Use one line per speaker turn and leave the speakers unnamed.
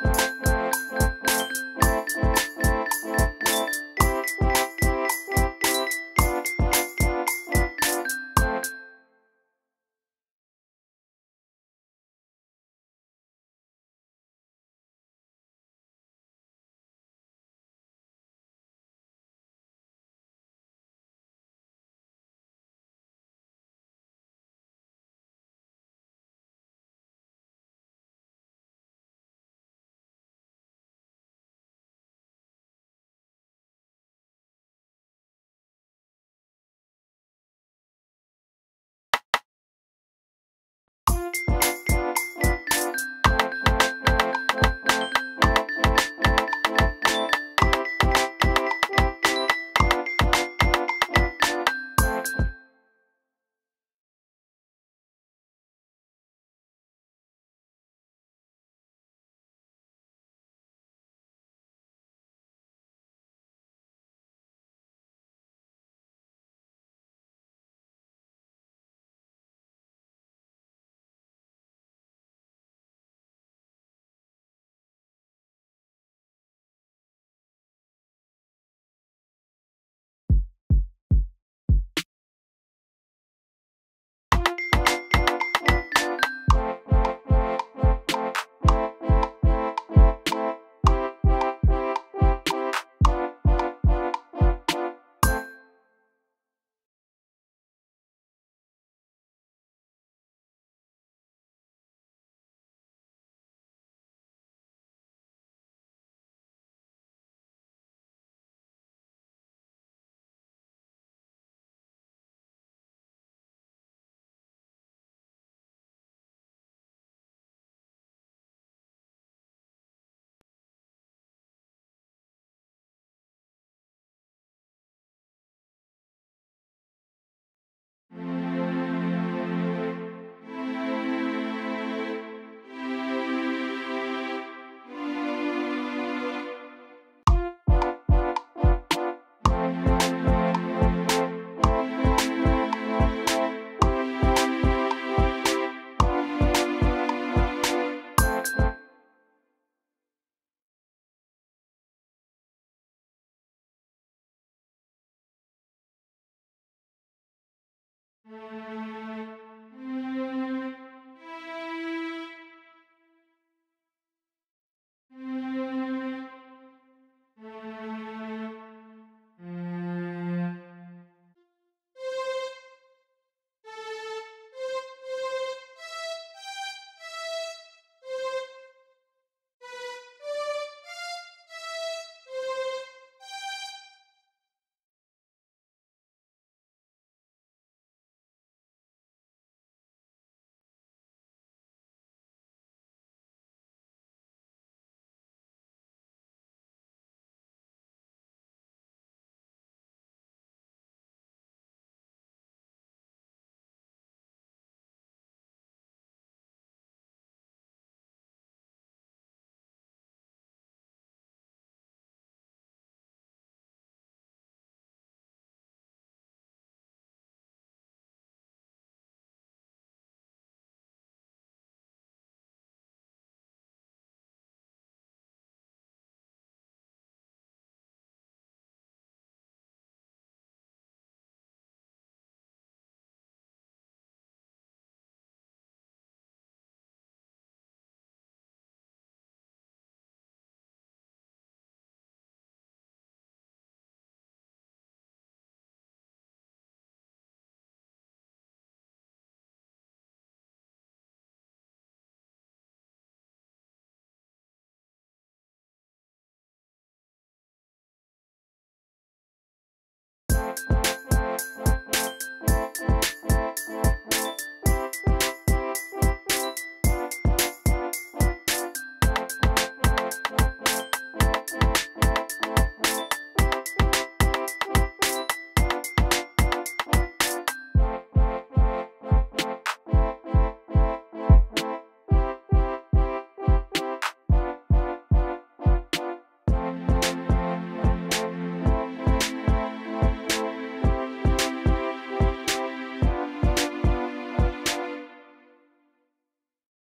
you.